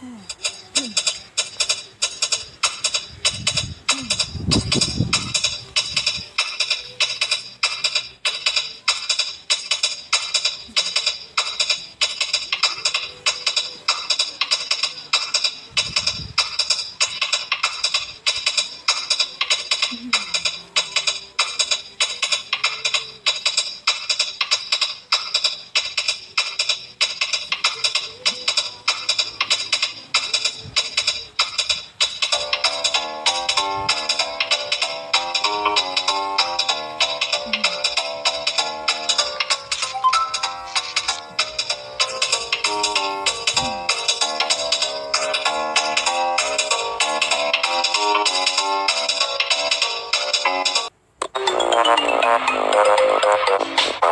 Mm. Mm. mm. Yeah.